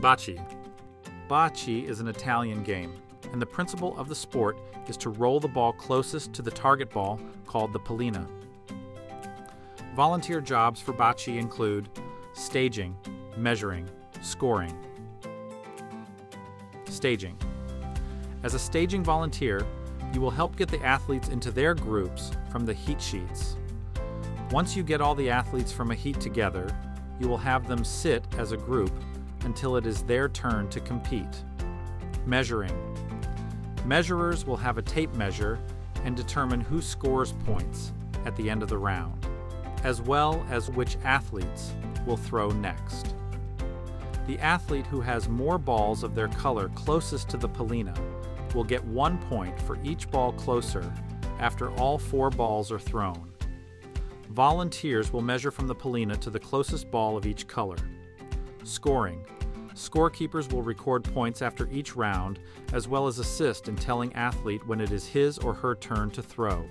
Bocce. Bocce is an Italian game, and the principle of the sport is to roll the ball closest to the target ball, called the pallina. Volunteer jobs for bocce include staging, measuring, scoring. Staging. As a staging volunteer, you will help get the athletes into their groups from the heat sheets. Once you get all the athletes from a heat together, you will have them sit as a group until it is their turn to compete. Measuring. Measurers will have a tape measure and determine who scores points at the end of the round, as well as which athletes will throw next. The athlete who has more balls of their color closest to the pallina will get one point for each ball closer after all four balls are thrown. Volunteers will measure from the pallina to the closest ball of each color. Scoring. Scorekeepers will record points after each round, as well as assist in telling athlete when it is his or her turn to throw.